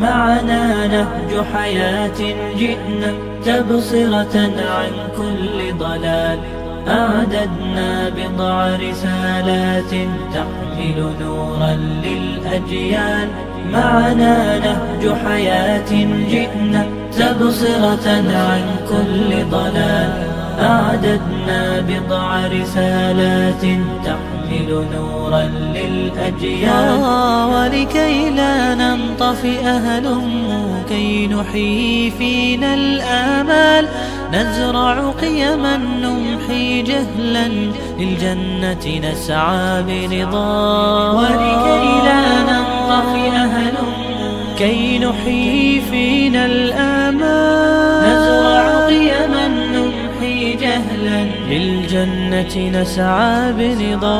نهج حياة جئنا تبصرة عن كل ضلال. أعددنا بضع رسالات تحمل نورا للأجيال. معنا نهج حياة جئنا تبصرة عن كل ضلال. أعددنا بضع رسالات تحمل نورا للأجيال. ولكي لا ننطفئ هلم كي نحيي فينا الآمال. نزرع قيما نمحي جهلا للجنة نسعى برضا. ولكي لا ننطفئ هلم كي نحيي فينا الآمال. للجنة نسعى برضا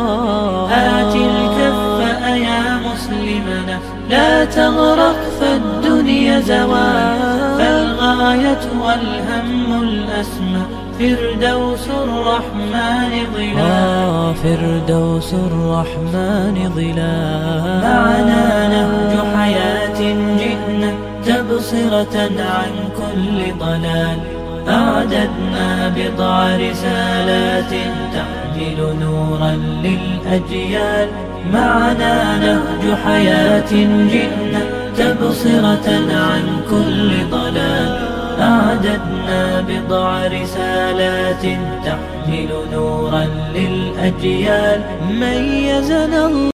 آت الكف أيا مسلمنا. لا تغرق فالدنيا زوال فالغاية والهم الأسمى. فردوس الرحمن ظلال آه فردوس الرحمن ظلال معنا نهج حياة جئنا تبصرة عن كل ضلال. أعددنا بضع رسالات تحمل نورا للأجيال. معنا نهج حياة جئنا تبصرة عن كل ضلال. أعددنا بضع رسالات تحمل نورا للأجيال. ميزنا الله